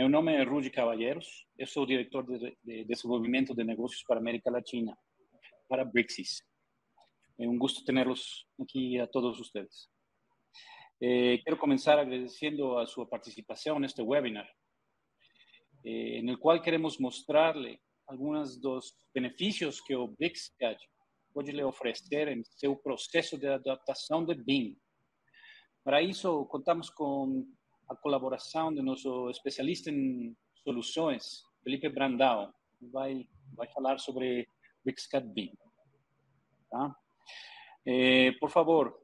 Meu nome é Rudy Cavalheiros, eu sou diretor de, de desenvolvimento de negócios para a América Latina, para Brixis. É um gosto tê-los aqui a todos vocês. Eh, quero começar agradecendo a sua participação neste webinar, eh, no qual queremos mostrar-lhe alguns dos benefícios que o BRICS pode lhe oferecer em seu processo de adaptação de BIM. Para isso, contamos com a colaboração de nosso especialista em soluções, Felipe Brandão, que vai, vai falar sobre BRICSCAD BIM. Tá? Eh, por favor,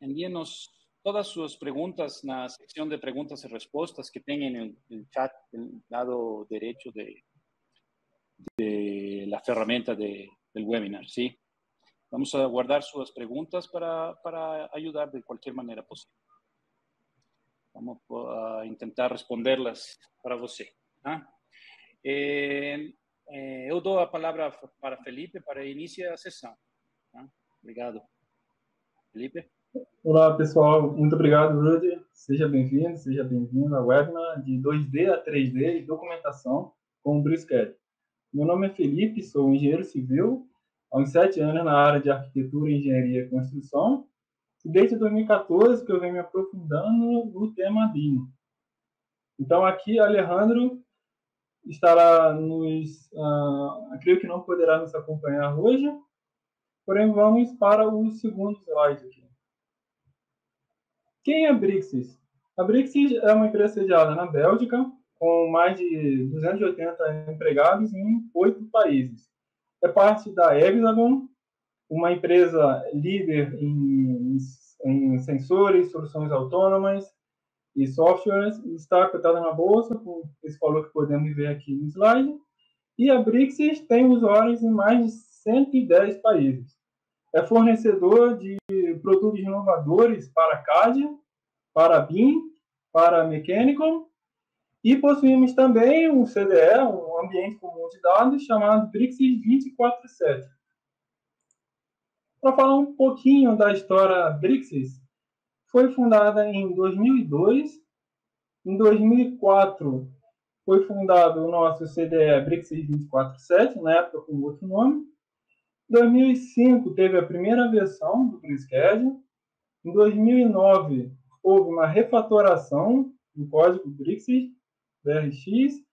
envie-nos todas suas perguntas na secção de perguntas e respostas que tem no chat do lado direito de, de la ferramenta de, del webinar, ¿sí? Vamos a guardar sus preguntas para, para ayudar de cualquier manera posible. Vamos a intentar responderlas para você. Tá? Eh, eh, eu dou a palavra para Felipe para iniciar a sessão. Tá? Obrigado. Felipe? Olá, pessoal. Muito obrigado, Rudy. Seja bem-vindo, seja bem-vindo ao webinar de 2D a 3D e documentação com o Brisket. Meu nome é Felipe, sou engenheiro civil, há uns sete anos na área de arquitetura, engenharia e construção, e desde 2014 que eu venho me aprofundando no tema BIM. Então, aqui, Alejandro estará nos. Uh, creio que não poderá nos acompanhar hoje, porém, vamos para o segundo slide aqui. Quem é a Brixis? A Brixis é uma empresa sediada na Bélgica, com mais de 280 empregados em oito países. É parte da Hexagon, uma empresa líder em, em sensores, soluções autônomas e softwares, está cotada na bolsa, com esse valor que podemos ver aqui no slide. E a Brixis tem usuários em mais de 110 países. É fornecedor de produtos inovadores para CAD, para BIM, para Mechanical e possuímos também um CDE, um ambiente comum de dados, chamado Brixis 247. Para falar um pouquinho da história Brixis, foi fundada em 2002. Em 2004, foi fundado o nosso CDE Brixis 247, na época com outro nome. Em 2005, teve a primeira versão do BricsCAD. Em 2009, houve uma refatoração do código Brixis BRX.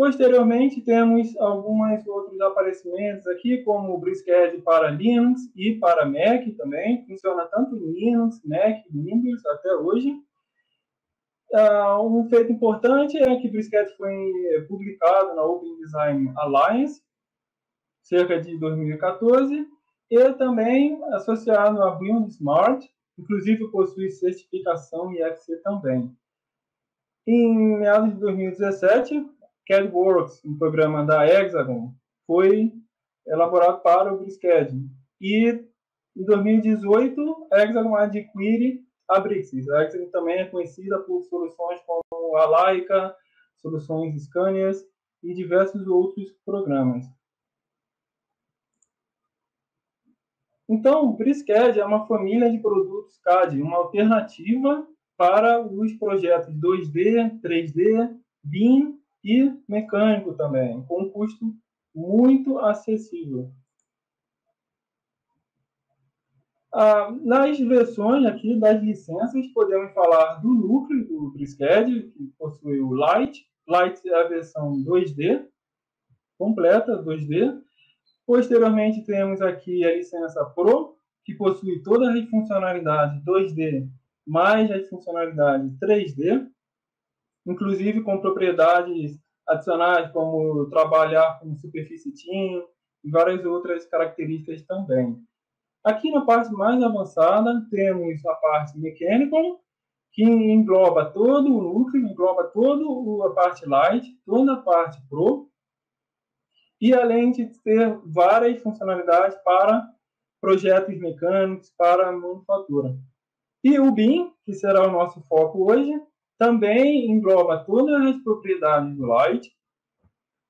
Posteriormente, temos alguns outros aparecimentos aqui, como o Brisket para Linux e para Mac também. Funciona tanto em Linux, Mac, Windows até hoje. Uh, um feito importante é que o Brisket foi publicado na Open Design Alliance, cerca de 2014, e também associado a Build Smart, inclusive possui certificação IFC também. Em meados de 2017, CADWorks, um programa da Hexagon, foi elaborado para o Briscad. E em 2018, a Hexagon adquire a Brixis. A Hexagon também é conhecida por soluções como a Laika, soluções Scanias e diversos outros programas. Então, o Briscad é uma família de produtos CAD, uma alternativa para os projetos 2D, 3D, BIM e mecânico também, com um custo muito acessível. Ah, nas versões aqui das licenças, podemos falar do núcleo do Briscad, que possui o Lite. Lite é a versão 2D, completa 2D. Posteriormente, temos aqui a licença Pro, que possui todas as funcionalidades 2D mais as funcionalidades 3D, inclusive com propriedades adicionais como trabalhar com superfície TIM e várias outras características também. Aqui na parte mais avançada temos a parte mechanical, que engloba todo o núcleo, engloba toda a parte light, toda a parte pro, e além de ter várias funcionalidades para projetos mecânicos, para manufatura. E o BIM, que será o nosso foco hoje, também engloba todas as propriedades do Light,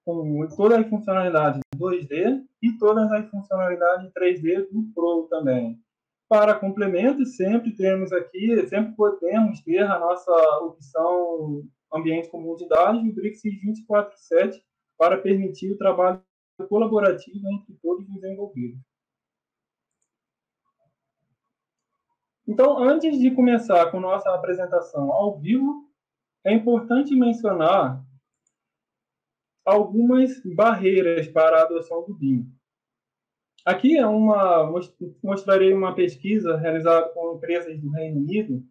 com todas as funcionalidades 2D e todas as funcionalidades 3D do Pro também. Para complemento, sempre temos aqui, sempre podemos ter a nossa opção ambiente comum de dados, o BRICS 247 para permitir o trabalho colaborativo entre todos os envolvidos. Então, antes de começar com nossa apresentação ao vivo, é importante mencionar algumas barreiras para a adoção do BIM. Aqui é uma mostrarei uma pesquisa realizada com empresas do Reino Unido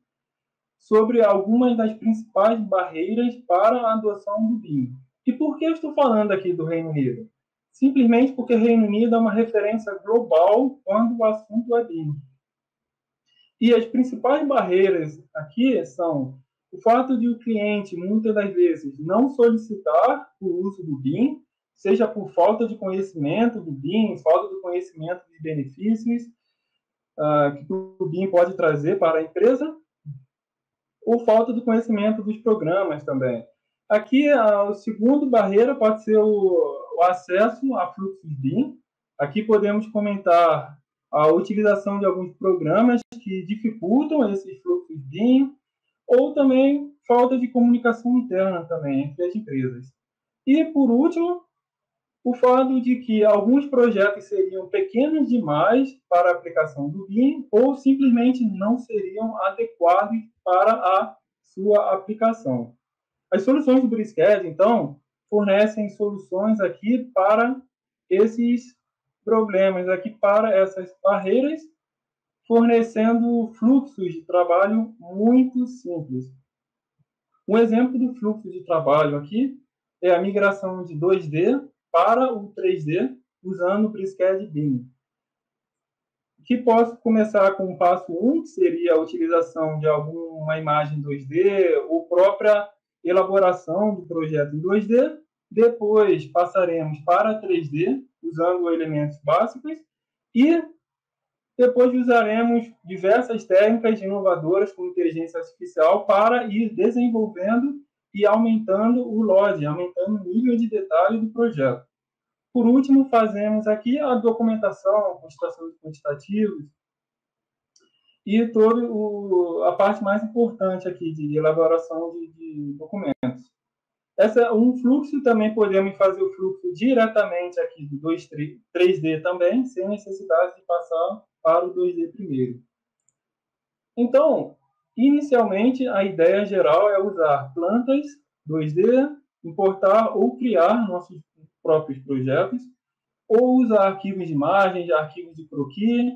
sobre algumas das principais barreiras para a adoção do BIM. E por que eu estou falando aqui do Reino Unido? Simplesmente porque o Reino Unido é uma referência global quando o assunto é BIM. E as principais barreiras aqui são o fato de o cliente, muitas das vezes, não solicitar o uso do BIM, seja por falta de conhecimento do BIM, falta de conhecimento de benefícios uh, que o BIM pode trazer para a empresa, ou falta de conhecimento dos programas também. Aqui, a segunda barreira pode ser o, o acesso a fluxos BIM. Aqui podemos comentar a utilização de alguns programas que dificultam esses fluxos BIM, ou também falta de comunicação interna também entre as empresas. E, por último, o fato de que alguns projetos seriam pequenos demais para a aplicação do BIM ou simplesmente não seriam adequados para a sua aplicação. As soluções do Brisket, então, fornecem soluções aqui para esses problemas, aqui para essas barreiras, fornecendo fluxos de trabalho muito simples. Um exemplo do fluxo de trabalho aqui é a migração de 2D para o 3D usando o Priscad BIM. Que posso começar com o passo 1, que seria a utilização de alguma imagem 2D ou própria elaboração do projeto em 2D. Depois passaremos para 3D, usando elementos básicos. E depois usaremos diversas técnicas inovadoras com inteligência artificial para ir desenvolvendo e aumentando o LOD, aumentando o nível de detalhe do projeto. Por último, fazemos aqui a documentação com estações quantitativos e toda a parte mais importante aqui de elaboração de, de documentos. Essa, um fluxo também podemos fazer o fluxo diretamente aqui do 2, 3D também, sem necessidade de passar para o 2D primeiro. Então, Inicialmente, a ideia geral é usar plantas 2D, importar ou criar nossos próprios projetos, ou usar arquivos de imagens, arquivos de croquis,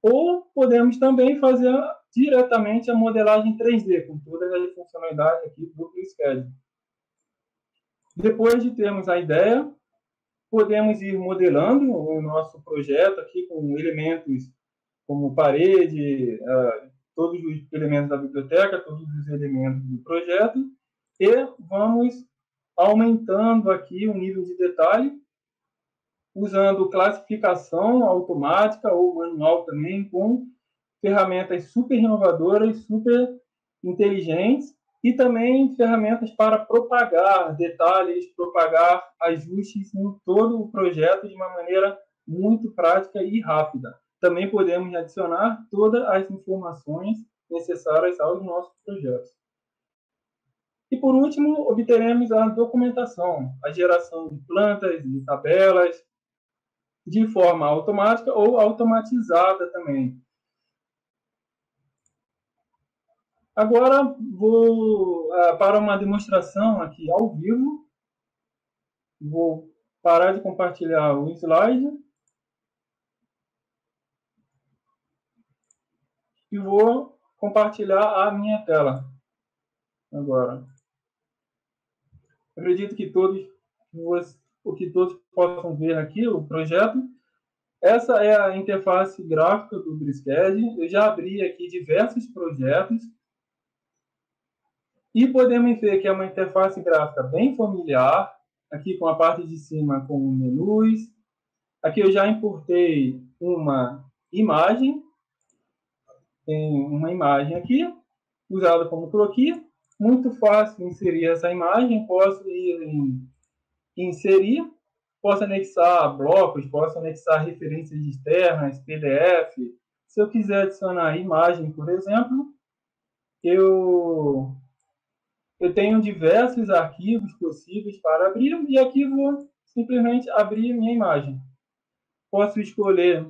ou podemos também fazer diretamente a modelagem 3D, com todas as funcionalidades aqui do ClickSCAD. Depois de termos a ideia, podemos ir modelando o nosso projeto aqui com elementos como parede, ah, todos os elementos da biblioteca, todos os elementos do projeto, e vamos aumentando aqui o nível de detalhe, usando classificação automática ou manual também, com ferramentas super inovadoras, super inteligentes, e também ferramentas para propagar detalhes, propagar ajustes em todo o projeto de uma maneira muito prática e rápida também podemos adicionar todas as informações necessárias aos nossos projetos. E por último, obteremos a documentação, a geração de plantas e tabelas de forma automática ou automatizada também. Agora vou uh, para uma demonstração aqui ao vivo. Vou parar de compartilhar o slide e vou compartilhar a minha tela agora. Acredito que todos o que todos possam ver aqui o projeto. Essa é a interface gráfica do Briscad. Eu já abri aqui diversos projetos e podemos ver que é uma interface gráfica bem familiar. Aqui com a parte de cima com menus. Aqui eu já importei uma imagem tem uma imagem aqui, usada como croquis. Muito fácil inserir essa imagem. Posso ir em inserir, posso anexar blocos, posso anexar referências externas, PDF. Se eu quiser adicionar imagem, por exemplo, eu eu tenho diversos arquivos possíveis para abrir e aqui vou simplesmente abrir minha imagem. Posso escolher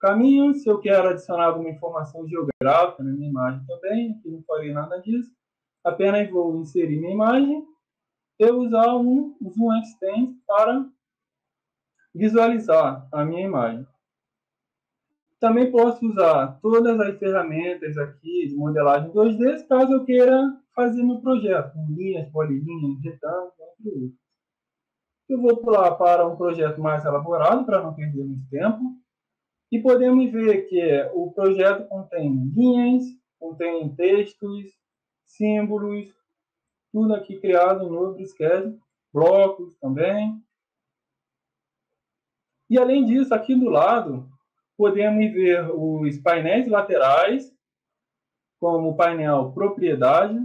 caminho, se eu quero adicionar alguma informação geográfica na minha imagem também, aqui não falei nada disso. Apenas vou inserir minha imagem e usar um Zoom Extend para visualizar a minha imagem. Também posso usar todas as ferramentas aqui de modelagem 2D, caso eu queira fazer meu projeto, com linhas, polilinhas, retângulos. Eu vou pular para um projeto mais elaborado, para não perder muito tempo. E podemos ver que o projeto contém linhas, contém textos, símbolos, tudo aqui criado no Brisket, blocos também. E além disso, aqui do lado, podemos ver os painéis laterais, como o painel propriedade.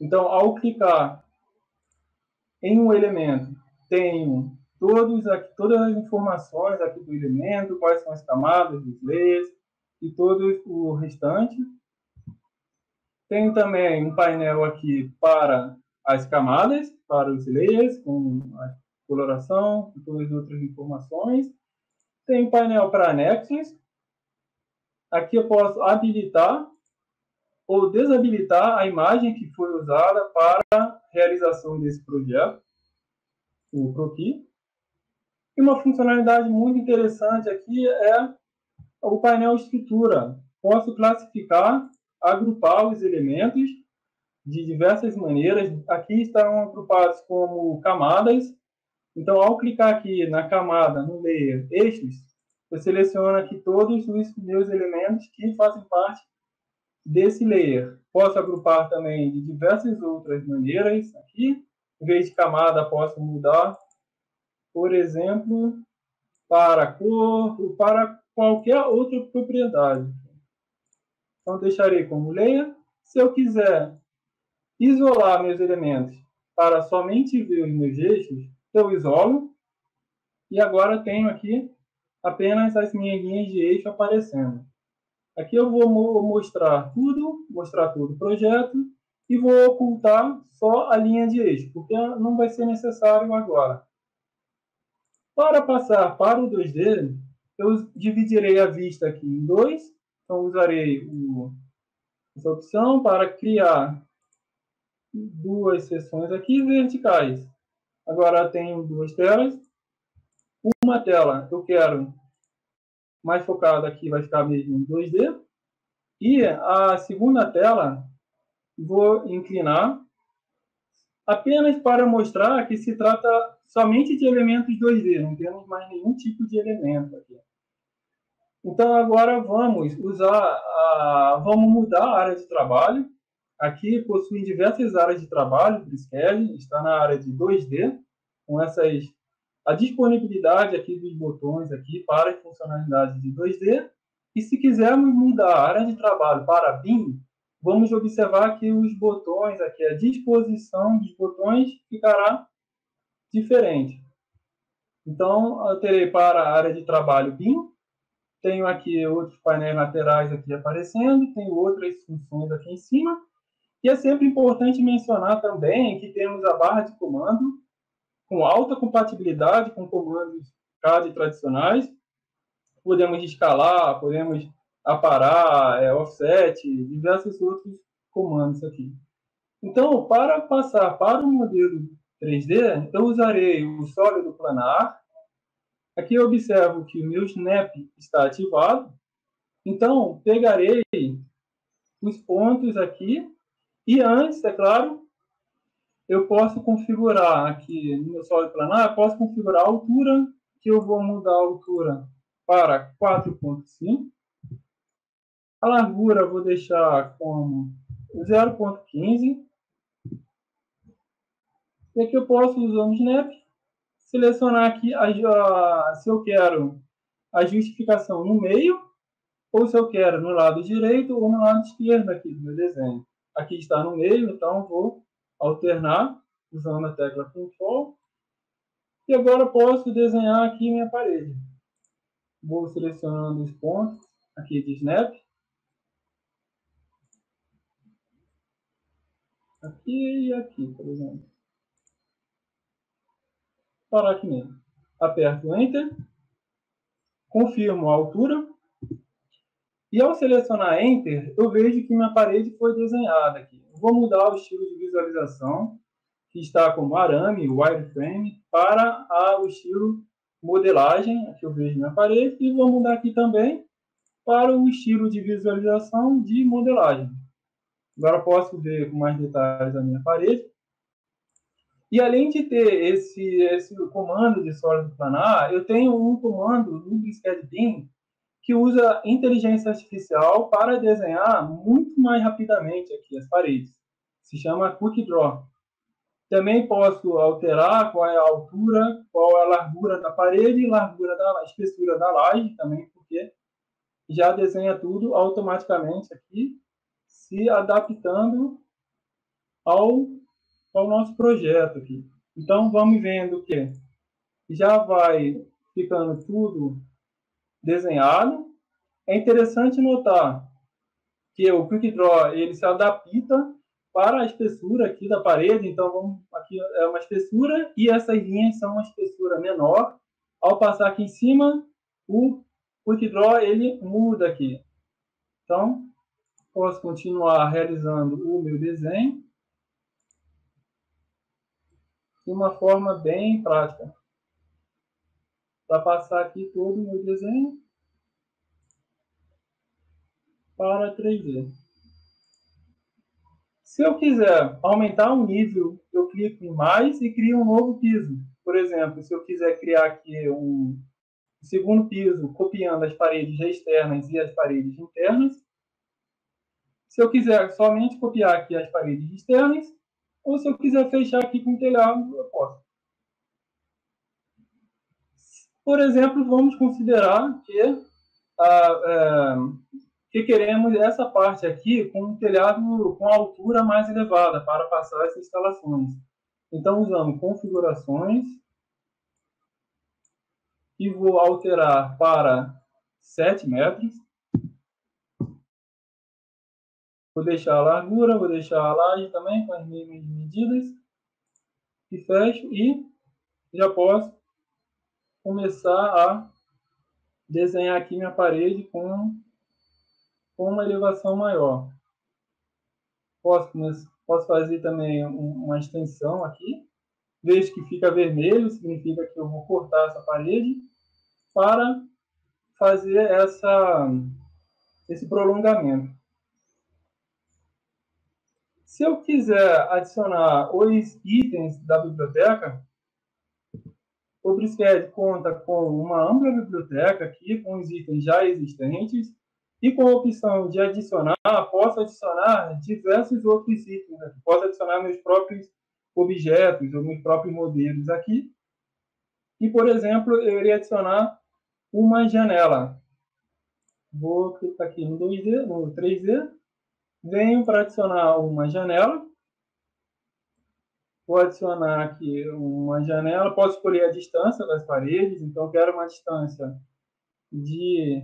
Então, ao clicar em um elemento, tenho todos aqui, todas as informações aqui do elemento, quais são as camadas, os layers e todo o restante. Tenho também um painel aqui para as camadas, para os layers, com a coloração e todas as outras informações. Tem painel para anexos. Aqui eu posso habilitar ou desabilitar a imagem que foi usada para a realização desse projeto, o Proqui. E uma funcionalidade muito interessante aqui é o painel estrutura. Posso classificar, agrupar os elementos de diversas maneiras. Aqui estão agrupados como camadas, então, ao clicar aqui na camada, no layer eixos, eu seleciono aqui todos os meus elementos que fazem parte desse layer. Posso agrupar também de diversas outras maneiras aqui. Em vez de camada, posso mudar, por exemplo, para cor ou para qualquer outra propriedade. Então, deixarei como layer. Se eu quiser isolar meus elementos para somente ver os meus eixos, eu isolo e agora tenho aqui apenas as minhas linhas de eixo aparecendo. Aqui eu vou mostrar tudo, mostrar todo o projeto e vou ocultar só a linha de eixo, porque não vai ser necessário agora. Para passar para o 2D, eu dividirei a vista aqui em dois. Então, usarei o, essa opção para criar duas seções aqui verticais. Agora tenho duas telas. Uma tela eu quero mais focada aqui, vai ficar mesmo em 2D. E a segunda tela vou inclinar apenas para mostrar que se trata somente de elementos 2D, não temos mais nenhum tipo de elemento aqui. Então agora vamos usar, a, vamos mudar a área de trabalho Aqui possui diversas áreas de trabalho, o Briskellen está na área de 2D, com essas a disponibilidade aqui dos botões aqui para as funcionalidades de 2D. E se quisermos mudar a área de trabalho para BIM, vamos observar que os botões aqui, a disposição dos botões ficará diferente. Então, eu terei para a área de trabalho BIM, tenho aqui outros painéis laterais aqui aparecendo, tenho outras funções aqui em cima, e é sempre importante mencionar também que temos a barra de comando com alta compatibilidade com comandos CAD tradicionais. Podemos escalar, podemos aparar, é, offset, diversos outros comandos aqui. Então, para passar para o modelo 3D, eu usarei o sólido planar. Aqui eu observo que o meu snap está ativado. Então, pegarei os pontos aqui e antes, é claro, eu posso configurar aqui no meu sólido planar, posso configurar a altura, que eu vou mudar a altura para 4.5. A largura eu vou deixar como 0.15. E aqui eu posso, usar o Snap, selecionar aqui a, a, se eu quero a justificação no meio, ou se eu quero no lado direito ou no lado esquerdo aqui do meu desenho. Aqui está no meio, então vou alternar usando a tecla Ctrl. E agora posso desenhar aqui minha parede. Vou selecionando os pontos aqui de Snap. Aqui e aqui, por exemplo. Parar aqui mesmo. Aperto Enter. Confirmo a altura. E ao selecionar Enter, eu vejo que minha parede foi desenhada aqui. vou mudar o estilo de visualização, que está como arame, wireframe, para a, o estilo modelagem, aqui eu vejo minha parede, e vou mudar aqui também para o estilo de visualização de modelagem. Agora posso ver com mais detalhes a minha parede. E além de ter esse, esse comando de sólido planar, eu tenho um comando no BlizzCAD que usa inteligência artificial para desenhar muito mais rapidamente aqui as paredes. Se chama Quick Draw. Também posso alterar qual é a altura, qual é a largura da parede e largura da espessura da laje também, porque já desenha tudo automaticamente aqui, se adaptando ao, ao nosso projeto aqui. Então, vamos vendo que já vai ficando tudo desenhado. É interessante notar que o Quick Draw ele se adapta para a espessura aqui da parede. Então, vamos, aqui é uma espessura e essas linhas são uma espessura menor. Ao passar aqui em cima, o Quick Draw ele muda aqui. Então, posso continuar realizando o meu desenho de uma forma bem prática. Para passar aqui todo o meu desenho para 3D. Se eu quiser aumentar o nível, eu clico em mais e crio um novo piso. Por exemplo, se eu quiser criar aqui um segundo piso, copiando as paredes externas e as paredes internas. Se eu quiser somente copiar aqui as paredes externas, ou se eu quiser fechar aqui com o telhado, eu posso. Por exemplo, vamos considerar que, ah, é, que queremos essa parte aqui com um telhado com altura mais elevada para passar essas instalações. Então, usamos configurações, e vou alterar para 7 metros. Vou deixar a largura, vou deixar a laje também com as mesmas medidas. E fecho e já posso começar a desenhar aqui minha parede com, com uma elevação maior. Posso, posso fazer também uma extensão aqui. Vejo que fica vermelho, significa que eu vou cortar essa parede para fazer essa, esse prolongamento. Se eu quiser adicionar os itens da biblioteca, o Brisket conta com uma ampla biblioteca aqui, com os itens já existentes, e com a opção de adicionar, posso adicionar diversos outros itens. Posso adicionar meus próprios objetos ou meus próprios modelos aqui. E, por exemplo, eu iria adicionar uma janela. Vou clicar aqui no 2D, no 3D. Venho para adicionar uma janela. Vou adicionar aqui uma janela. Posso escolher a distância das paredes. Então, quero uma distância de,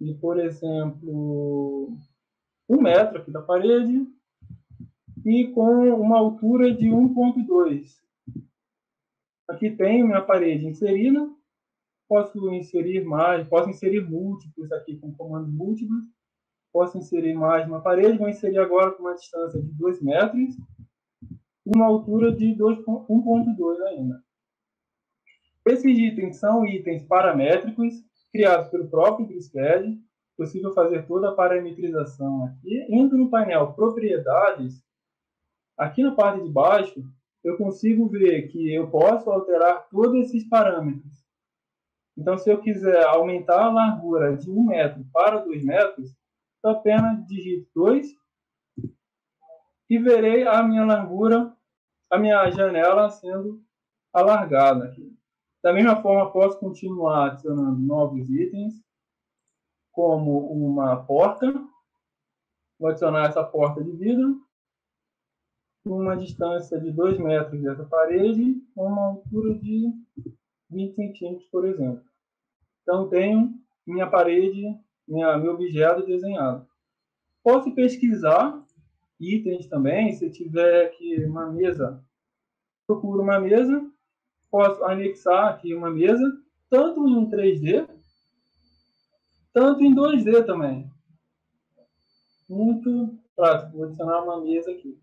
de por exemplo, um metro aqui da parede e com uma altura de 1.2. Aqui tenho minha parede inserida Posso inserir mais, posso inserir múltiplos aqui com comando múltiplos. Posso inserir mais uma parede, vou inserir agora com uma distância de 2 metros uma altura de 1.2 ainda. Esses itens são itens paramétricos criados pelo próprio BlizzCAD. Possível fazer toda a parametrização aqui. Indo no painel Propriedades, aqui na parte de baixo, eu consigo ver que eu posso alterar todos esses parâmetros. Então, se eu quiser aumentar a largura de 1 metro para 2 metros, eu apenas digito 2 e verei a minha largura, a minha janela sendo alargada aqui. Da mesma forma, posso continuar adicionando novos itens, como uma porta. Vou adicionar essa porta de vidro, uma distância de 2 metros dessa parede, uma altura de 20 centímetros, por exemplo. Então, tenho minha parede, minha, meu objeto desenhado. Posso pesquisar itens também. Se tiver aqui uma mesa, procuro uma mesa, posso anexar aqui uma mesa, tanto em 3D, tanto em 2D também. Muito prático. Vou adicionar uma mesa aqui.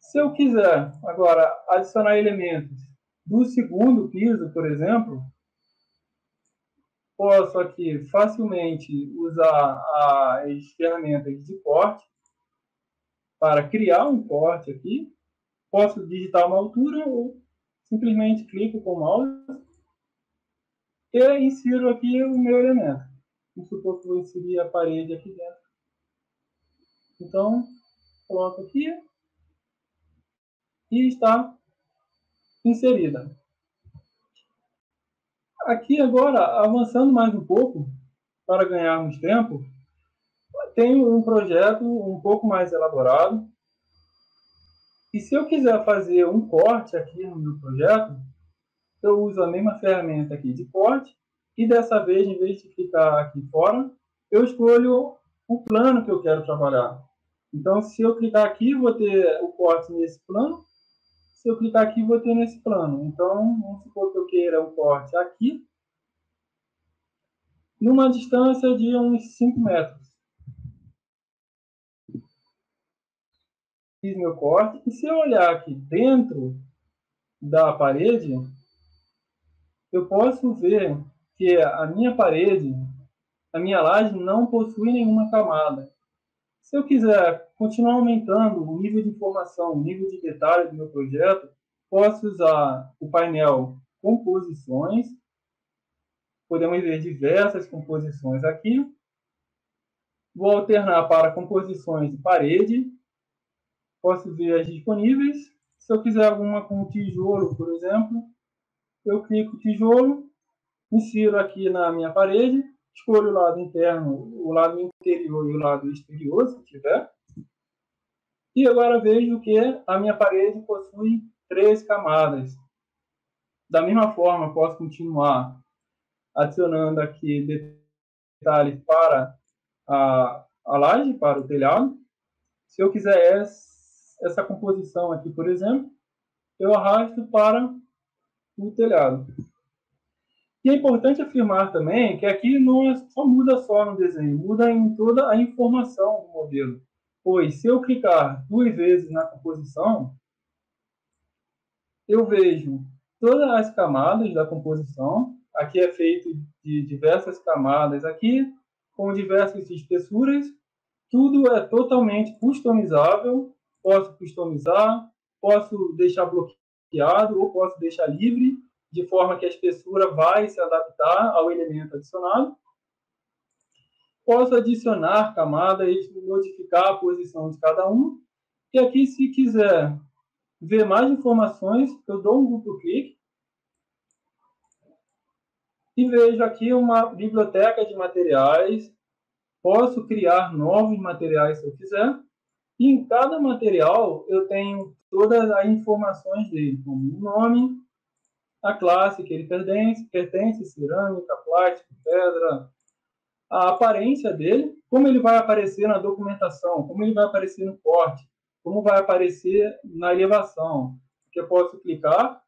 Se eu quiser agora adicionar elementos do segundo piso, por exemplo, posso aqui facilmente usar as ferramentas de corte para criar um corte aqui. Posso digitar uma altura ou simplesmente clico com o mouse e insiro aqui o meu elemento. Vamos supor que vou inserir a parede aqui dentro. Então, coloco aqui e está inserida. Aqui agora, avançando mais um pouco, para ganharmos tempo, tenho um projeto um pouco mais elaborado. E se eu quiser fazer um corte aqui no meu projeto, eu uso a mesma ferramenta aqui de corte e dessa vez, em vez de ficar aqui fora, eu escolho o plano que eu quero trabalhar. Então, se eu clicar aqui, vou ter o corte nesse plano. Se eu clicar aqui, vou ter nesse plano. Então, vamos supor que eu queira um corte aqui, numa distância de uns 5 metros. Fiz meu corte. E se eu olhar aqui dentro da parede, eu posso ver que a minha parede, a minha laje não possui nenhuma camada. Se eu quiser continuar aumentando o nível de informação, o nível de detalhe do meu projeto, posso usar o painel Composições. Podemos ver diversas composições aqui. Vou alternar para composições de parede. Posso ver as disponíveis. Se eu quiser alguma com tijolo, por exemplo, eu clico tijolo, insiro aqui na minha parede escolho o lado interno, o lado interior e o lado exterior, se tiver. E agora vejo que a minha parede possui três camadas. Da mesma forma, posso continuar adicionando aqui detalhes para a, a laje, para o telhado. Se eu quiser essa composição aqui, por exemplo, eu arrasto para o telhado. E é importante afirmar também que aqui não é só muda só no desenho, muda em toda a informação do modelo. Pois se eu clicar duas vezes na composição, eu vejo todas as camadas da composição. Aqui é feito de diversas camadas aqui, com diversas espessuras. Tudo é totalmente customizável. Posso customizar, posso deixar bloqueado ou posso deixar livre de forma que a espessura vai se adaptar ao elemento adicionado. Posso adicionar camadas, modificar a posição de cada um. E aqui, se quiser ver mais informações, eu dou um duplo clique e vejo aqui uma biblioteca de materiais. Posso criar novos materiais se eu quiser. E em cada material eu tenho todas as informações dele, como o nome, a classe que ele pertence, pertence cerâmica, plástico, pedra, a aparência dele, como ele vai aparecer na documentação, como ele vai aparecer no corte, como vai aparecer na elevação, que eu posso clicar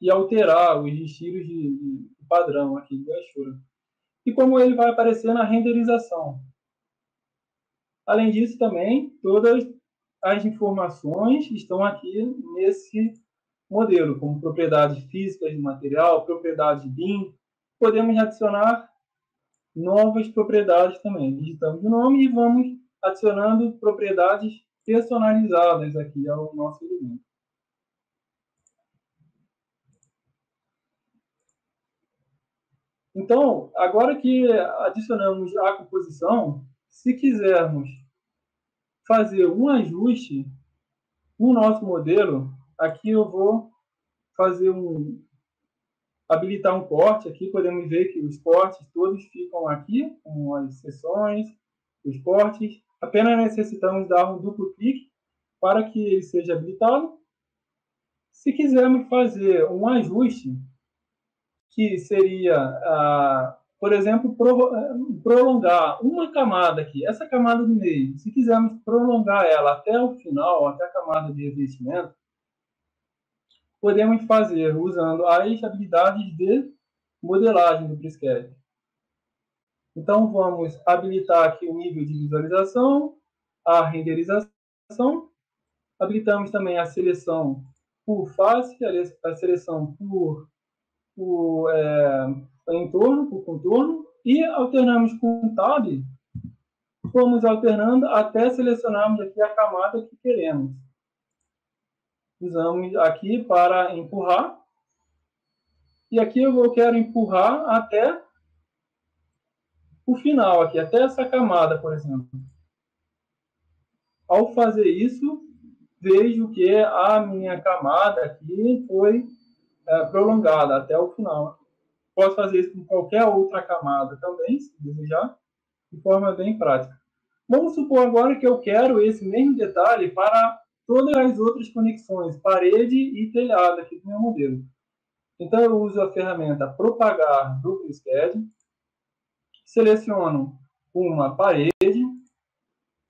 e alterar os estilos de, de padrão aqui do Ashura. E como ele vai aparecer na renderização. Além disso, também, todas as informações estão aqui nesse modelo, como propriedades físicas de material, propriedades de BIM. Podemos adicionar novas propriedades também. Digitamos o nome e vamos adicionando propriedades personalizadas aqui ao nosso elemento. Então, agora que adicionamos a composição, se quisermos fazer um ajuste no nosso modelo, Aqui eu vou fazer um habilitar um corte aqui, podemos ver que os cortes todos ficam aqui, com as seções, os cortes. Apenas necessitamos dar um duplo clique para que ele seja habilitado. Se quisermos fazer um ajuste, que seria a por exemplo, prolongar uma camada aqui, essa camada do meio, se quisermos prolongar ela até o final, até a camada de revestimento, podemos fazer usando as habilidades de modelagem do Priscad. Então, vamos habilitar aqui o nível de visualização, a renderização. Habilitamos também a seleção por face, a seleção por, por é, entorno, por contorno. E alternamos com Tab, vamos alternando até selecionarmos aqui a camada que queremos. Usamos aqui para empurrar. E aqui eu quero empurrar até o final aqui, até essa camada, por exemplo. Ao fazer isso, vejo que a minha camada aqui foi é, prolongada até o final. Posso fazer isso com qualquer outra camada também, se desejar, de forma bem prática. Vamos supor agora que eu quero esse mesmo detalhe para todas as outras conexões, parede e telhado aqui do meu modelo. Então, eu uso a ferramenta propagar do SCAD, seleciono uma parede,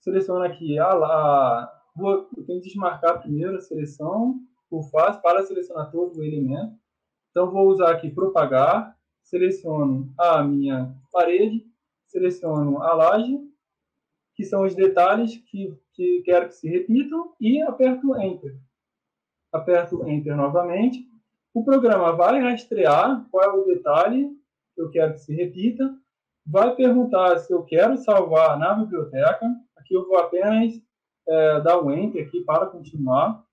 seleciono aqui a, a vou, eu tenho que desmarcar primeiro a seleção por face para selecionar todo o elemento. Então, vou usar aqui propagar, seleciono a minha parede, seleciono a laje, que são os detalhes que, que quero que se repitam, e aperto Enter. Aperto Enter novamente. O programa vai rastrear qual é o detalhe que eu quero que se repita, vai perguntar se eu quero salvar na biblioteca. Aqui eu vou apenas é, dar o Enter aqui para continuar.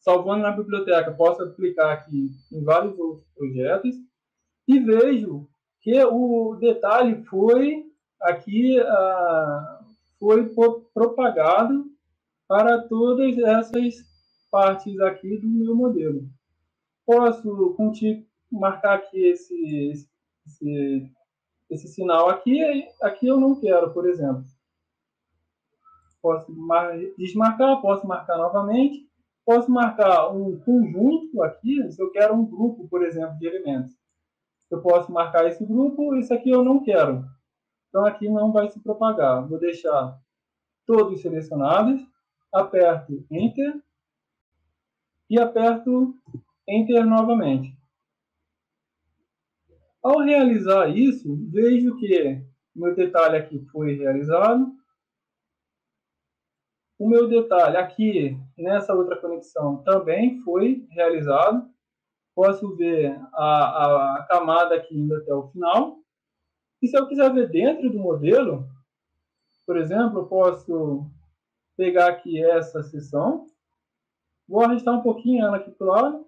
Salvando na biblioteca, posso aplicar aqui em vários outros projetos. E vejo que o detalhe foi aqui uh, foi propagado para todas essas partes aqui do meu modelo. Posso marcar aqui esse, esse, esse sinal aqui, aqui eu não quero, por exemplo. Posso desmarcar, posso marcar novamente, posso marcar um conjunto aqui, se eu quero um grupo, por exemplo, de elementos. Eu posso marcar esse grupo, isso aqui eu não quero. Então aqui não vai se propagar. Vou deixar todos selecionados, aperto Enter e aperto Enter novamente. Ao realizar isso, vejo que meu detalhe aqui foi realizado. O meu detalhe aqui, nessa outra conexão, também foi realizado. Posso ver a, a camada aqui indo até o final. E se eu quiser ver dentro do modelo, por exemplo, eu posso pegar aqui essa seção, vou arrastar um pouquinho ela aqui para lado,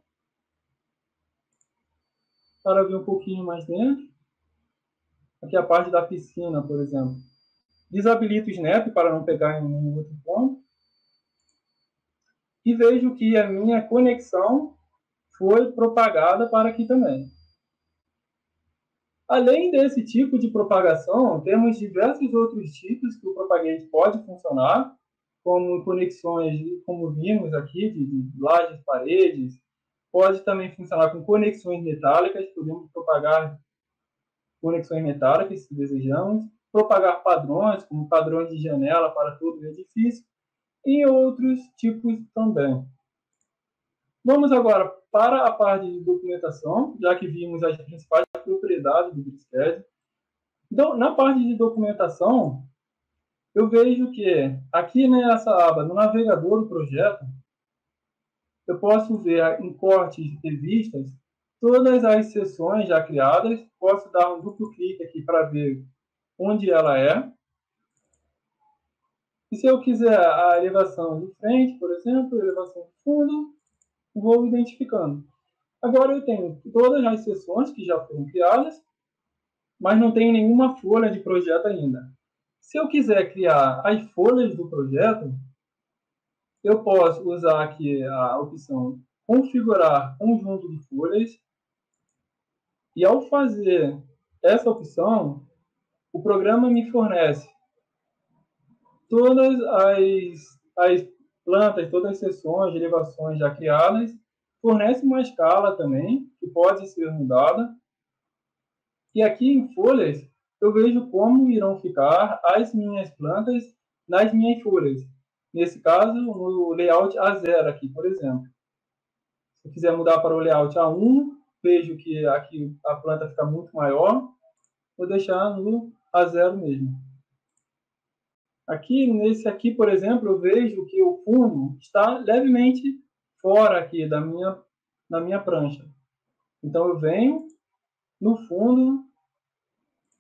para ver um pouquinho mais dentro. Aqui a parte da piscina, por exemplo. Desabilito o snap para não pegar em nenhum outro ponto. E vejo que a minha conexão foi propagada para aqui também. Além desse tipo de propagação, temos diversos outros tipos que o Propagate pode funcionar, como conexões, como vimos aqui, de, de lajes, paredes. Pode também funcionar com conexões metálicas, podemos propagar conexões metálicas, se desejamos. Propagar padrões, como padrões de janela para todo o edifício. E outros tipos também. Vamos agora para a parte de documentação, já que vimos as principais propriedades do Griscad. Então, na parte de documentação, eu vejo que aqui nessa aba, no navegador do projeto, eu posso ver em cortes e vistas todas as seções já criadas. Posso dar um duplo clique aqui para ver onde ela é. E se eu quiser a elevação de frente, por exemplo, elevação de fundo, vou identificando. Agora eu tenho todas as sessões que já foram criadas, mas não tenho nenhuma folha de projeto ainda. Se eu quiser criar as folhas do projeto, eu posso usar aqui a opção configurar conjunto de folhas e ao fazer essa opção, o programa me fornece todas as, as plantas, todas as seções, elevações já criadas, fornece uma escala também, que pode ser mudada. E aqui em folhas, eu vejo como irão ficar as minhas plantas nas minhas folhas. Nesse caso, no layout A0 aqui, por exemplo. Se eu quiser mudar para o layout A1, vejo que aqui a planta fica muito maior. Vou deixar no A0 mesmo. Aqui, nesse aqui, por exemplo, eu vejo que o fundo está levemente fora aqui da minha, da minha prancha. Então, eu venho no fundo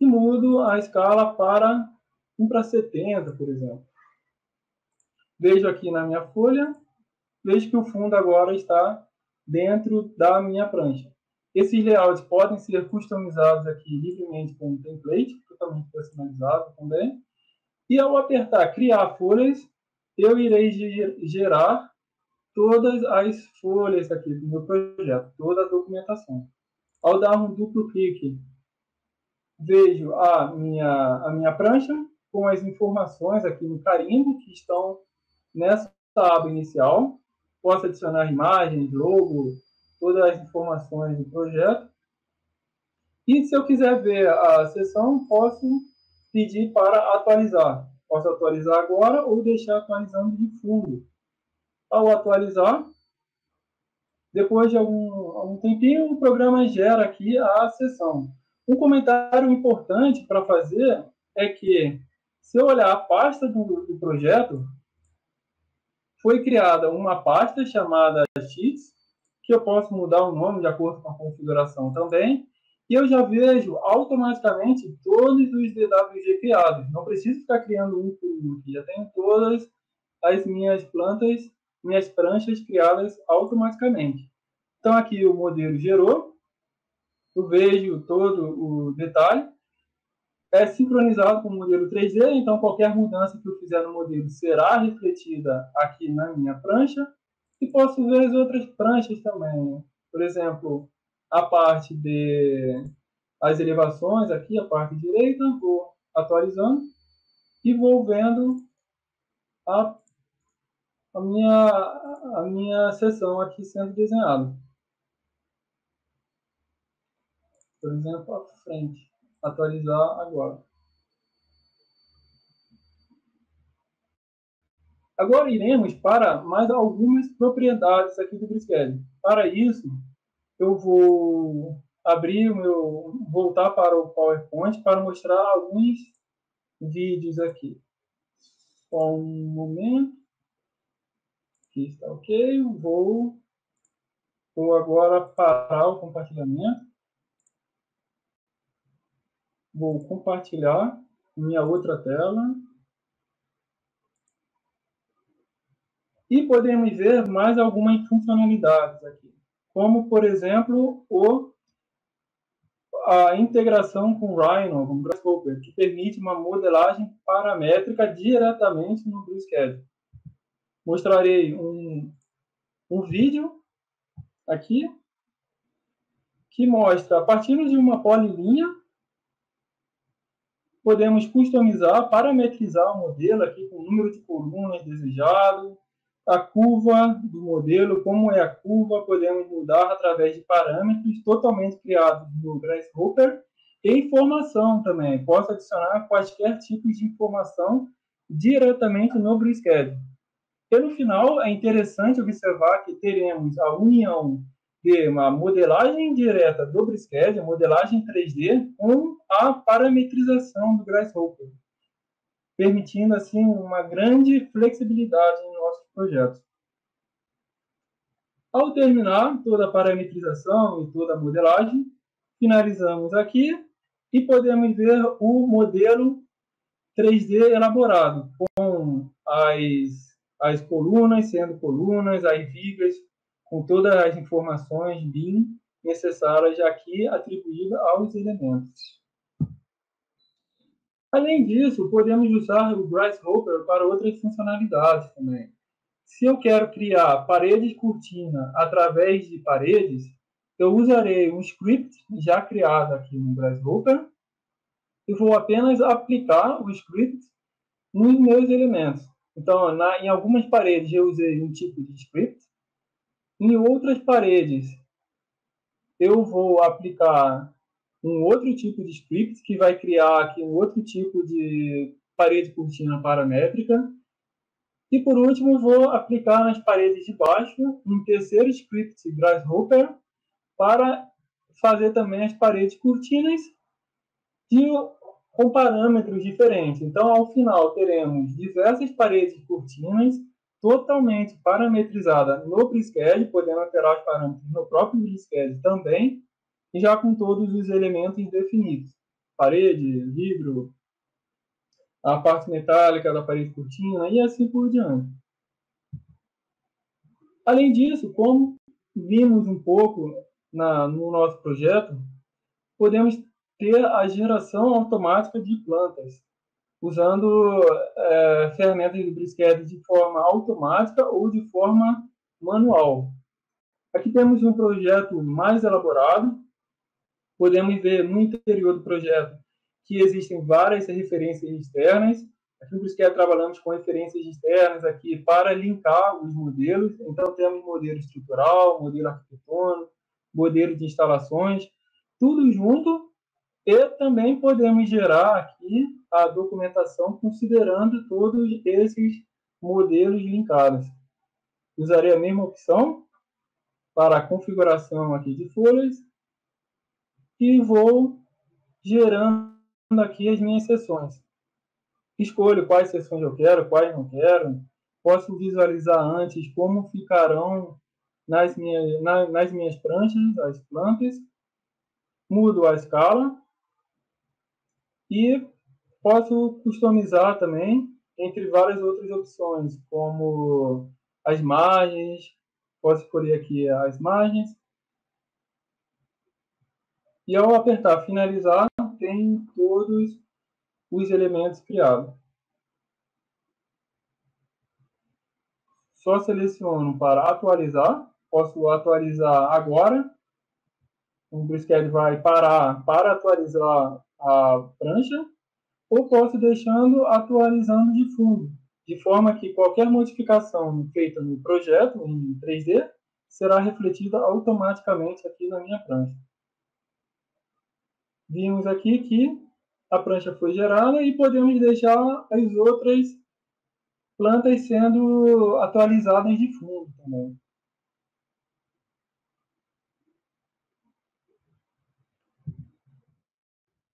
e mudo a escala para 1 para 70, por exemplo. Vejo aqui na minha folha, vejo que o fundo agora está dentro da minha prancha. Esses layouts podem ser customizados aqui livremente com um template, totalmente personalizado também. E ao apertar criar folhas, eu irei gerar todas as folhas aqui do meu projeto, toda a documentação. Ao dar um duplo clique, vejo a minha, a minha prancha com as informações aqui no carimbo que estão nessa aba inicial. Posso adicionar imagens, logo, todas as informações do projeto. E se eu quiser ver a sessão, posso pedir para atualizar. Posso atualizar agora ou deixar atualizando de fundo. Ao atualizar, depois de algum, algum tempinho, o programa gera aqui a sessão. Um comentário importante para fazer é que, se eu olhar a pasta do, do projeto, foi criada uma pasta chamada Sheets, que eu posso mudar o nome de acordo com a configuração também, e eu já vejo automaticamente todos os DWG criados. Não preciso ficar criando um por um aqui, já tenho todas as minhas plantas, minhas pranchas criadas automaticamente. Então aqui o modelo gerou, eu vejo todo o detalhe, é sincronizado com o modelo 3D, então qualquer mudança que eu fizer no modelo será refletida aqui na minha prancha, e posso ver as outras pranchas também. Por exemplo, a parte de as elevações aqui, a parte direita, vou atualizando e vou vendo a, a, minha, a minha seção aqui sendo desenhada. Por exemplo, a frente atualizar agora. Agora iremos para mais algumas propriedades aqui do Brisket. Para isso, eu vou abrir o meu, voltar para o PowerPoint para mostrar alguns vídeos aqui. Só um momento. Aqui está ok. Vou, vou agora parar o compartilhamento. Vou compartilhar minha outra tela. E podemos ver mais algumas funcionalidades aqui, como, por exemplo, o, a integração com Rhino, com Grasshopper, que permite uma modelagem paramétrica diretamente no BlueSCAD. Mostrarei um, um vídeo aqui que mostra, a partir de uma polilinha, podemos customizar, parametrizar o modelo aqui com o número de colunas desejado, a curva do modelo, como é a curva, podemos mudar através de parâmetros totalmente criados no Grasshopper e informação também. Posso adicionar quaisquer tipos de informação diretamente no BlueSCAD. Pelo final, é interessante observar que teremos a união de uma modelagem direta do Brisket, a modelagem 3D, com a parametrização do Grasshopper, permitindo assim uma grande flexibilidade em nossos projetos. Ao terminar toda a parametrização e toda a modelagem, finalizamos aqui e podemos ver o modelo 3D elaborado, com as, as colunas sendo colunas, as vigas com todas as informações BIM necessárias aqui atribuídas aos elementos. Além disso, podemos usar o Grasshopper para outras funcionalidades também. Se eu quero criar paredes cortina através de paredes, eu usarei um script já criado aqui no Grasshopper e vou apenas aplicar o script nos meus elementos. Então, na, em algumas paredes eu usei um tipo de script, em outras paredes, eu vou aplicar um outro tipo de script que vai criar aqui um outro tipo de parede cortina paramétrica. E por último, vou aplicar nas paredes de baixo um terceiro script Grasshopper para fazer também as paredes cortinas de, com parâmetros diferentes. Então, ao final, teremos diversas paredes cortinas totalmente parametrizadas no Briscad, podendo alterar os parâmetros no próprio Briscad também, e já com todos os elementos definidos. Parede, vidro, a parte metálica da parede cortina e assim por diante. Além disso, como vimos um pouco na, no nosso projeto, podemos ter a geração automática de plantas, usando é, ferramentas de brisquet de forma automática ou de forma manual. Aqui temos um projeto mais elaborado. Podemos ver no interior do projeto que existem várias referências externas. Aqui no Brisquet trabalhamos com referências externas aqui para linkar os modelos. Então, temos modelo estrutural, modelo arquitetônico, modelo de instalações, tudo junto. E também podemos gerar aqui a documentação considerando todos esses modelos linkados. Usarei a mesma opção para a configuração aqui de folhas e vou gerando aqui as minhas sessões. Escolho quais sessões eu quero, quais não quero. Posso visualizar antes como ficarão nas minhas, na, nas minhas pranchas as plantas. Mudo a escala. E posso customizar também entre várias outras opções, como as margens. Posso escolher aqui as margens. E ao apertar finalizar, tem todos os elementos criados. Só seleciono para atualizar. Posso atualizar agora. O brisket vai parar para atualizar a prancha. Ou posso deixando atualizando de fundo, de forma que qualquer modificação feita no projeto em 3D será refletida automaticamente aqui na minha prancha vimos aqui que a prancha foi gerada e podemos deixar as outras plantas sendo atualizadas de fundo também.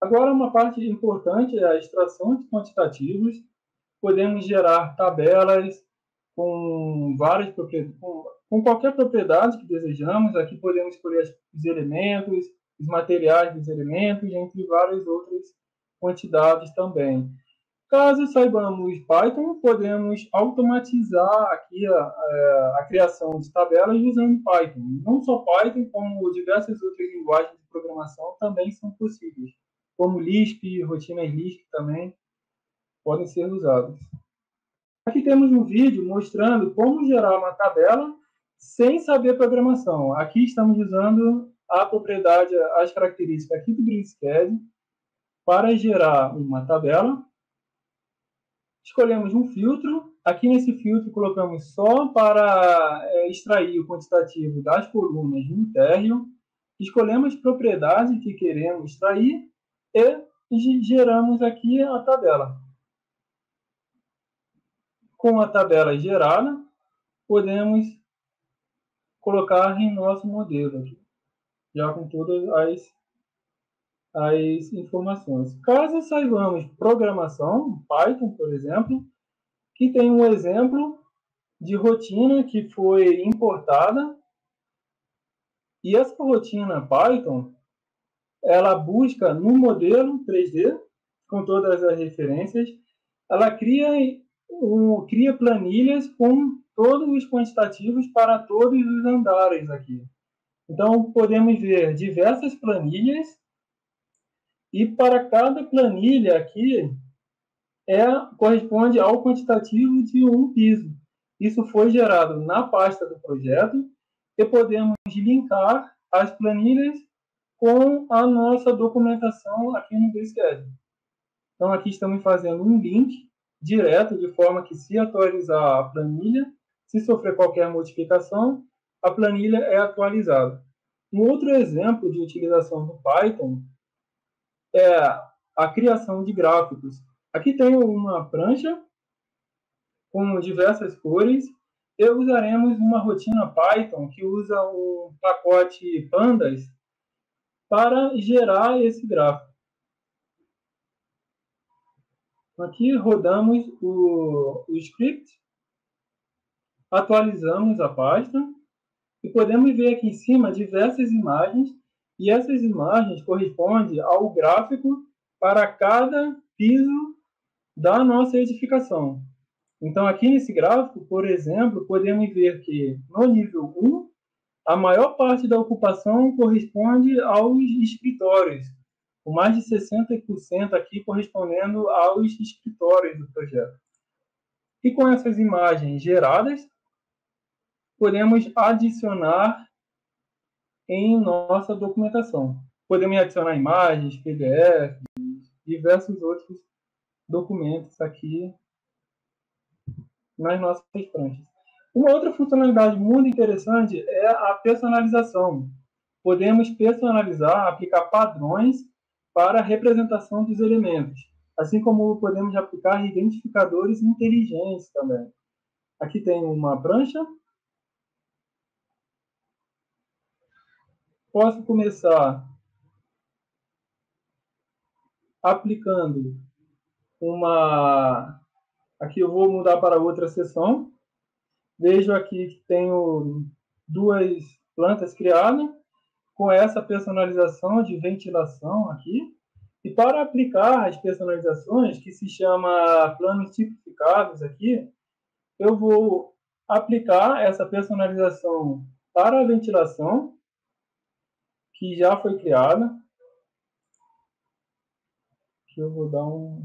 Agora, uma parte importante é a extração de quantitativos. Podemos gerar tabelas com várias propriedades, com, qualquer propriedade que desejamos. Aqui podemos escolher os elementos, os materiais dos elementos, entre várias outras quantidades também. Caso saibamos Python, podemos automatizar aqui a, a, a, criação de tabelas usando Python. Não só Python, como diversas outras linguagens de programação também são possíveis, como Lisp, rotinas Lisp também podem ser usadas. Aqui temos um vídeo mostrando como gerar uma tabela sem saber programação. Aqui estamos usando a propriedade, as características aqui do GridSCAD para gerar uma tabela. Escolhemos um filtro. Aqui nesse filtro colocamos só para é, extrair o quantitativo das colunas no térreo. Escolhemos propriedade que queremos extrair e geramos aqui a tabela. Com a tabela gerada, podemos colocar em nosso modelo aqui já com todas as, as informações. Caso saibamos programação, Python, por exemplo, que tem um exemplo de rotina que foi importada e essa rotina Python ela busca no modelo 3D com todas as referências, ela cria um, cria planilhas com todos os quantitativos para todos os andares aqui. Então, podemos ver diversas planilhas e para cada planilha aqui é, corresponde ao quantitativo de um piso. Isso foi gerado na pasta do projeto e podemos linkar as planilhas com a nossa documentação aqui no BSCAD. Então, aqui estamos fazendo um link direto, de forma que se atualizar a planilha, se sofrer qualquer modificação, a planilha é atualizada. Um outro exemplo de utilização do Python é a criação de gráficos. Aqui tem uma prancha com diversas cores. E usaremos uma rotina Python que usa o pacote pandas para gerar esse gráfico. Aqui rodamos o, o script, atualizamos a página e podemos ver aqui em cima diversas imagens e essas imagens correspondem ao gráfico para cada piso da nossa edificação. Então, aqui nesse gráfico, por exemplo, podemos ver que no nível 1, a maior parte da ocupação corresponde aos escritórios, com mais de 60% aqui correspondendo aos escritórios do projeto. E com essas imagens geradas, podemos adicionar em nossa documentação. Podemos adicionar imagens, PDF, diversos outros documentos aqui nas nossas pranchas. Uma outra funcionalidade muito interessante é a personalização. Podemos personalizar, aplicar padrões para a representação dos elementos, assim como podemos aplicar identificadores inteligentes também. Aqui tem uma prancha. Posso começar aplicando uma Aqui eu vou mudar para outra seção. Vejo aqui que tenho duas plantas criadas com essa personalização de ventilação aqui. E para aplicar as personalizações, que se chama planos tipificados aqui, eu vou aplicar essa personalização para a ventilação, que já foi criada. Aqui eu vou dar um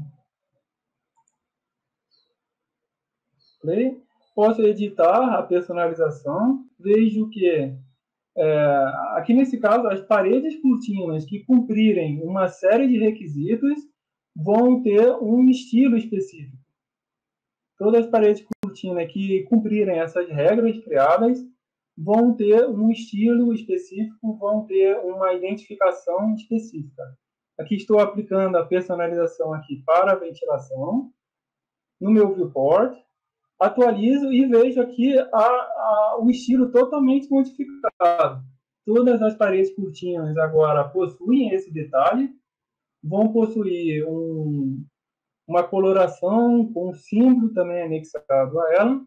play, posso editar a personalização, vejo que é, aqui nesse caso as paredes cortinas que cumprirem uma série de requisitos vão ter um estilo específico. Todas as paredes cortinas que cumprirem essas regras criadas vão ter um estilo específico, vão ter uma identificação específica. Aqui estou aplicando a personalização aqui para a ventilação. No meu viewport, atualizo e vejo aqui a, a, o estilo totalmente modificado. Todas as paredes cortinas agora possuem esse detalhe, vão possuir um, uma coloração com símbolo também anexado a ela,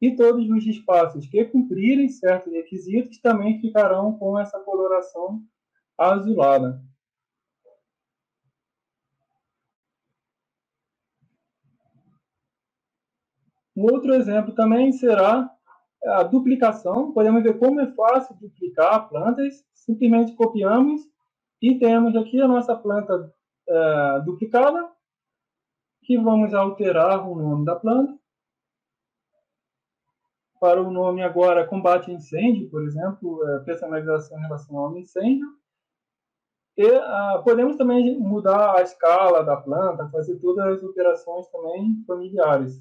e todos os espaços que cumprirem certos requisitos também ficarão com essa coloração azulada. Um outro exemplo também será a duplicação. Podemos ver como é fácil duplicar plantas. Simplesmente copiamos e temos aqui a nossa planta é, duplicada, que vamos alterar o nome da planta. Para o nome agora combate incêndio, por exemplo, é, personalização em relação ao incêndio. E uh, podemos também mudar a escala da planta, fazer todas as operações também familiares.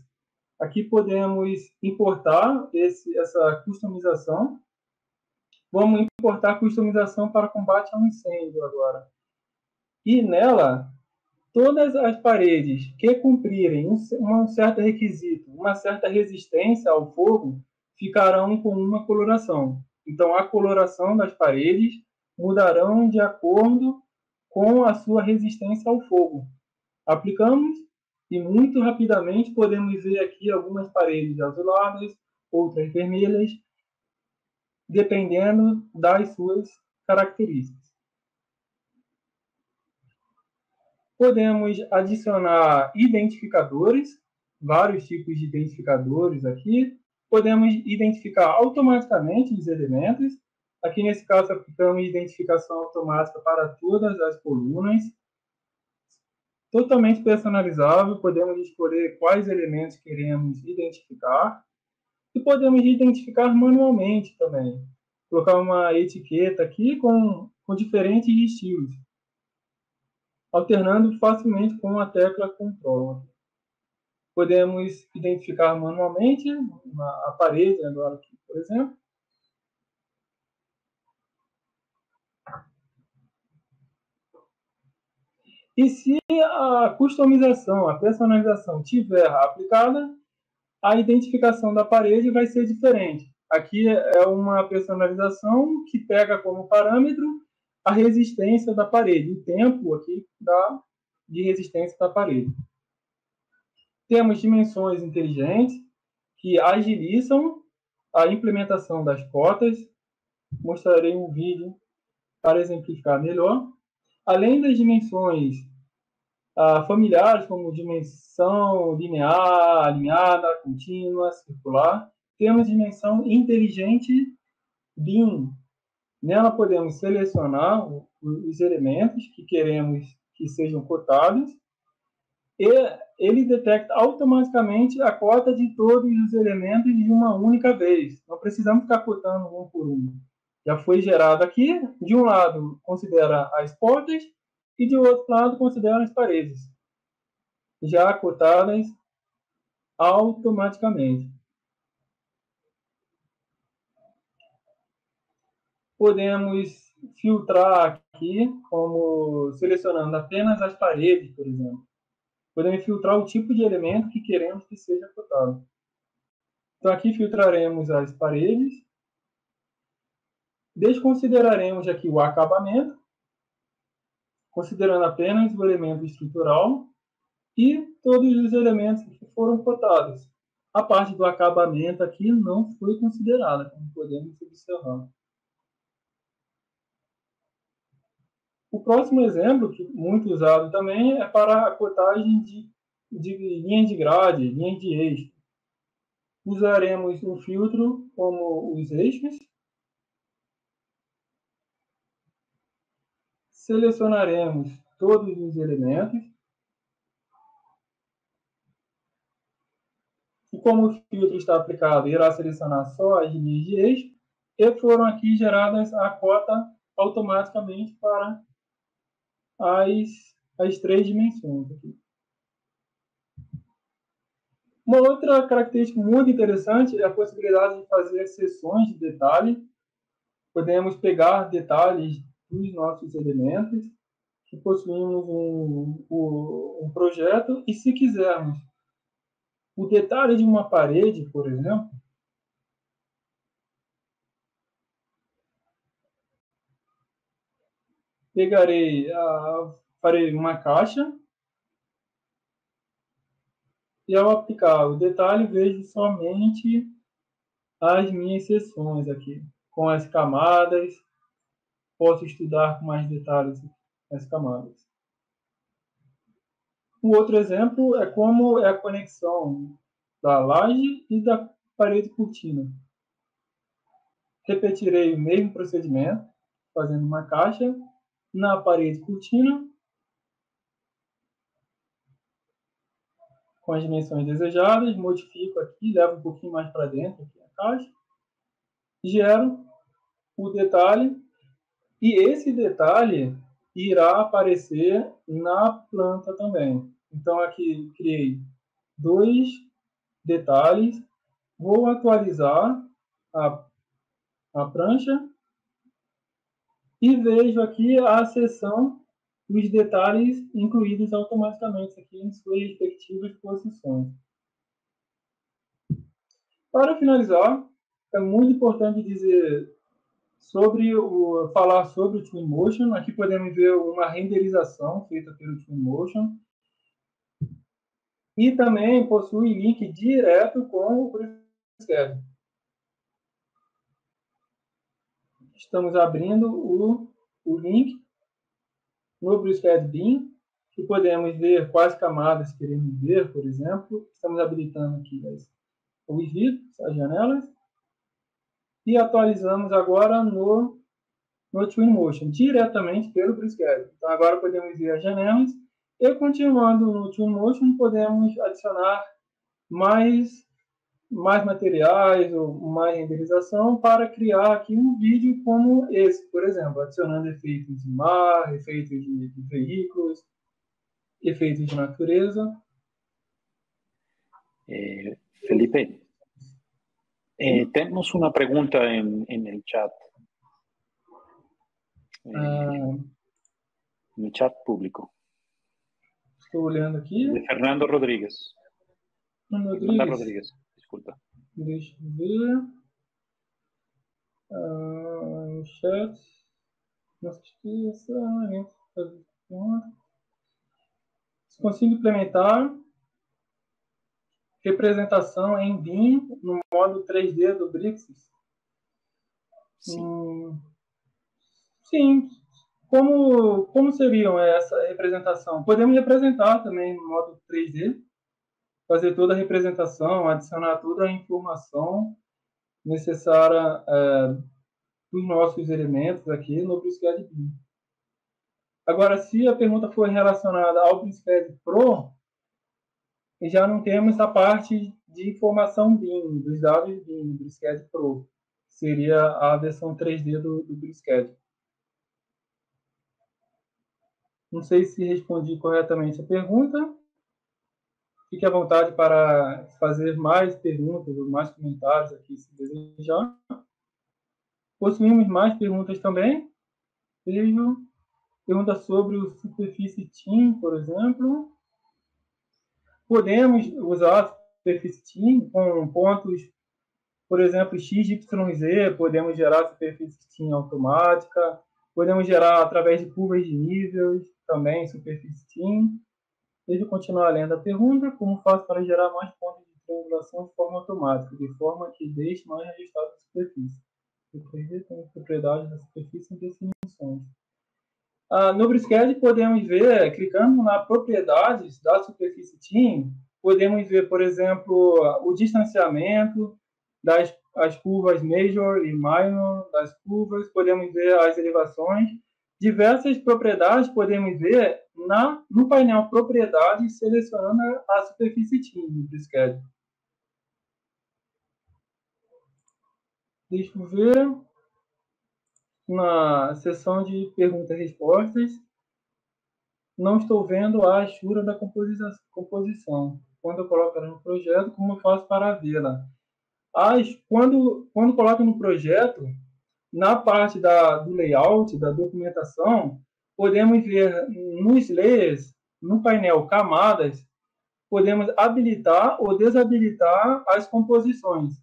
Aqui podemos importar esse, essa customização. Vamos importar customização para combate ao incêndio agora. E nela, todas as paredes que cumprirem um, um certo requisito, uma certa resistência ao fogo, ficarão com uma coloração. Então, a coloração das paredes mudarão de acordo com a sua resistência ao fogo. Aplicamos e muito rapidamente podemos ver aqui algumas paredes azuladas, outras vermelhas, dependendo das suas características. Podemos adicionar identificadores, vários tipos de identificadores aqui. Podemos identificar automaticamente os elementos. Aqui nesse caso aplicamos identificação automática para todas as colunas totalmente personalizável, podemos escolher quais elementos queremos identificar e podemos identificar manualmente também. Colocar uma etiqueta aqui com, com diferentes estilos, alternando facilmente com a tecla Ctrl. Podemos identificar manualmente uma, a parede agora aqui, por exemplo. E se a customização, a personalização tiver aplicada, a identificação da parede vai ser diferente. Aqui é uma personalização que pega como parâmetro a resistência da parede, o tempo aqui da, de resistência da parede. Temos dimensões inteligentes que agilizam a implementação das cotas. Mostrarei um vídeo para exemplificar melhor. Além das dimensões ah, familiares, como dimensão linear, alinhada, contínua, circular, temos dimensão inteligente BIM. Nela podemos selecionar os elementos que queremos que sejam cotados e ele detecta automaticamente a cota de todos os elementos de uma única vez. Não precisamos ficar cotando um por um. Já foi gerado aqui. De um lado, considera as portas e de outro lado, considera as paredes. Já cotadas automaticamente. Podemos filtrar aqui, como selecionando apenas as paredes, por exemplo podemos filtrar o tipo de elemento que queremos que seja cotado. Então, aqui filtraremos as paredes, desconsideraremos aqui o acabamento, considerando apenas o elemento estrutural e todos os elementos que foram cotados. A parte do acabamento aqui não foi considerada, como podemos observar. O próximo exemplo, que muito usado também, é para a cotagem de, de linha de grade, linha de eixo. Usaremos um filtro como os eixos. Selecionaremos todos os elementos. E como o filtro está aplicado, irá selecionar só as linhas de eixo. E foram aqui geradas a cota automaticamente para as, as três dimensões. Aqui. Uma outra característica muito interessante é a possibilidade de fazer seções de detalhe. Podemos pegar detalhes dos nossos elementos que possuímos um, um, um projeto e, se quisermos, o detalhe de uma parede, por exemplo, pegarei, a, farei uma caixa e ao aplicar o detalhe vejo somente as minhas seções aqui, com as camadas, posso estudar com mais detalhes as camadas. O outro exemplo é como é a conexão da laje e da parede cortina. Repetirei o mesmo procedimento, fazendo uma caixa na parede cortina com as dimensões desejadas, modifico aqui, levo um pouquinho mais para dentro aqui a caixa, gero o detalhe. E esse detalhe irá aparecer na planta também. Então aqui criei dois detalhes, vou atualizar a, a prancha e vejo aqui a seção os detalhes incluídos automaticamente aqui em suas respectivas posições. Para finalizar, é muito importante dizer sobre o falar sobre o Twinmotion. Aqui podemos ver uma renderização feita pelo Twinmotion. E também possui link direto com o PreSCAD. Estamos abrindo o, o link no BlueSCAD BIM, que podemos ver quais camadas queremos ver, por exemplo. Estamos habilitando aqui as, os vidros, as janelas, e atualizamos agora no, no Twinmotion, diretamente pelo BlueSCAD. Então, agora podemos ver as janelas, e continuando no Twinmotion, podemos adicionar mais mais materiais ou mais renderização para criar aqui um vídeo como esse, por exemplo, adicionando efeitos de mar, efeitos de, de veículos, efeitos de natureza. Eh, Felipe, eh, temos uma pergunta em, em chat. Ah. No chat público. Estou olhando aqui. De Fernando Rodrigues. Fernando Rodrigues. Deixa eu ver. Uh, chat. Nossa, justiça. Se consigo implementar representação em BIM no modo 3D do Brixis? Sim. Hum, sim. Como, como seriam essa representação? Podemos representar também no modo 3D, fazer toda a representação, adicionar toda a informação necessária é, dos nossos elementos aqui no BricsCAD BIM. Agora, se a pergunta for relacionada ao BricsCAD Pro, já não temos a parte de informação BIM, dos dados BIM, do BricsCAD Pro. Seria a versão 3D do, do BricsCAD. Não sei se respondi corretamente a pergunta. Fique à vontade para fazer mais perguntas ou mais comentários aqui, se desejar. Possuímos mais perguntas também. Vejo pergunta sobre o superfície Team, por exemplo. Podemos usar superfície Team com pontos, por exemplo, x, y, z. Podemos gerar superfície Team automática. Podemos gerar através de curvas de níveis também superfície Team. Deixa eu continuar lendo a pergunta. Como faço para gerar mais pontos de triangulação de forma automática, de forma que deixe mais registrado a superfície? O tem propriedades da superfície em definições. Ah, no BricsCAD podemos ver, clicando na propriedades da superfície Team, podemos ver, por exemplo, o distanciamento das as curvas major e minor das curvas, podemos ver as elevações Diversas propriedades podemos ver na, no painel Propriedades, selecionando a superfície TIM do SCAD. Deixa eu ver. Na seção de perguntas e respostas, não estou vendo a achura da composição. Quando eu coloco ela no projeto, como eu faço para vê-la? Quando, quando coloco no projeto, na parte da, do layout, da documentação, podemos ver nos layers, no painel camadas, podemos habilitar ou desabilitar as composições.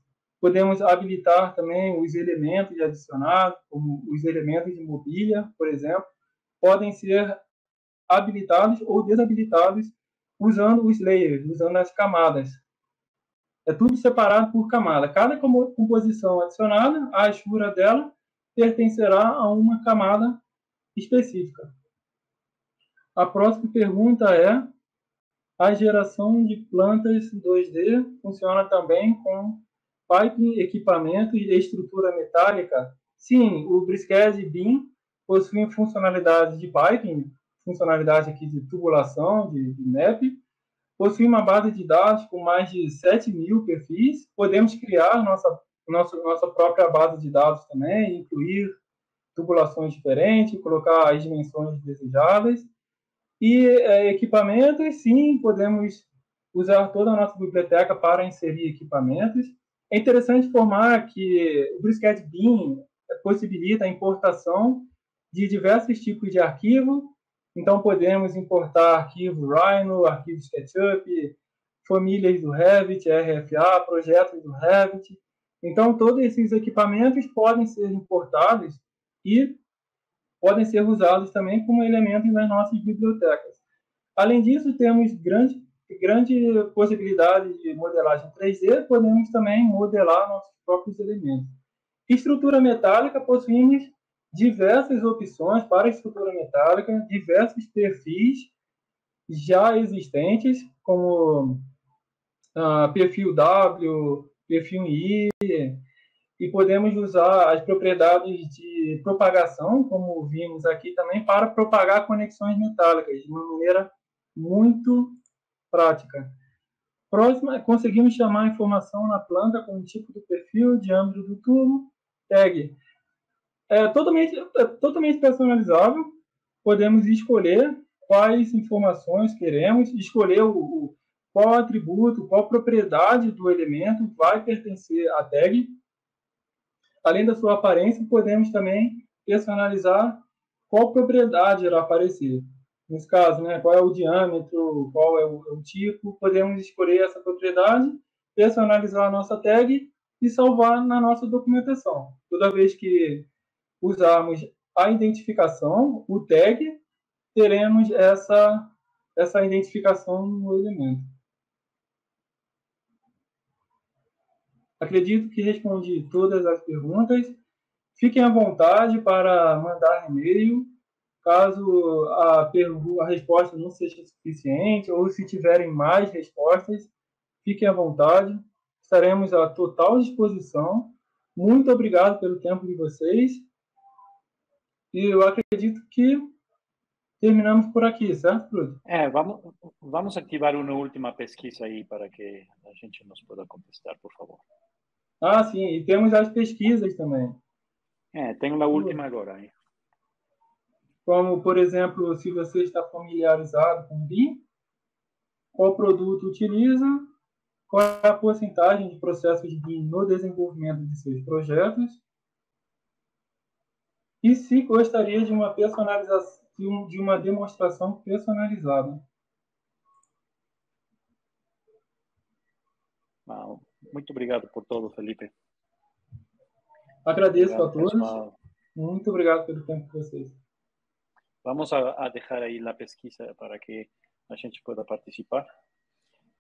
Podemos habilitar também os elementos adicionados, como os elementos de mobília, por exemplo, podem ser habilitados ou desabilitados usando os layers, usando as camadas. É tudo separado por camada. Cada composição adicionada, a achura dela pertencerá a uma camada específica. A próxima pergunta é: a geração de plantas 2D funciona também com piping, equipamento e estrutura metálica? Sim, o Briscad BIM possui funcionalidade de piping, funcionalidade aqui de tubulação, de, de MAP, possui uma base de dados com mais de 7 mil perfis. Podemos criar nossa, nossa, nossa própria base de dados também, incluir tubulações diferentes, colocar as dimensões desejáveis. E é, equipamentos, sim, podemos usar toda a nossa biblioteca para inserir equipamentos. É interessante informar que o Brisket BIM possibilita a importação de diversos tipos de arquivo então, podemos importar arquivo Rhino, arquivo SketchUp, famílias do Revit, RFA, projetos do Revit. Então, todos esses equipamentos podem ser importados e podem ser usados também como elementos nas nossas bibliotecas. Além disso, temos grande, grande possibilidade de modelagem 3D, podemos também modelar nossos próprios elementos. Estrutura metálica, possuímos diversas opções para estrutura metálica, diversos perfis já existentes, como uh, perfil W, perfil I, e podemos usar as propriedades de propagação, como vimos aqui também, para propagar conexões metálicas de uma maneira muito prática. Próxima, conseguimos chamar a informação na planta com o tipo do perfil, diâmetro do tubo, tag é totalmente, é totalmente personalizável. Podemos escolher quais informações queremos, escolher o, o, qual atributo, qual propriedade do elemento vai pertencer à tag. Além da sua aparência, podemos também personalizar qual propriedade irá aparecer. nesse caso, né, qual é o diâmetro, qual é o, o tipo, podemos escolher essa propriedade, personalizar a nossa tag e salvar na nossa documentação. Toda vez que usarmos a identificação, o tag, teremos essa, essa identificação no elemento. Acredito que respondi todas as perguntas. Fiquem à vontade para mandar e-mail, caso a, a resposta não seja suficiente ou se tiverem mais respostas, fiquem à vontade. Estaremos à total disposição. Muito obrigado pelo tempo de vocês. E eu acredito que terminamos por aqui, certo, Bruno? É, vamos, vamos ativar uma última pesquisa aí para que a gente nos possa contestar, por favor. Ah, sim, e temos as pesquisas também. É, tenho a última agora. Hein? Como, por exemplo, se você está familiarizado com BIM, qual produto utiliza, qual é a porcentagem de processos de BIM no desenvolvimento de seus projetos, e se gostaria de uma personalização, de uma demonstração personalizada. Wow. Muito obrigado por todo, Felipe. Agradeço obrigado, a todos. Pessoal. Muito obrigado pelo tempo de vocês. Vamos a, a, deixar aí a pesquisa para que a gente possa participar.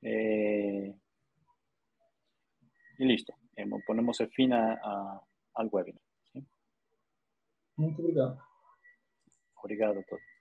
Eh, e listo. Eh, ponemos fim a, a, ao webinar. ¿sí? Muito obrigado. Obrigado a todos.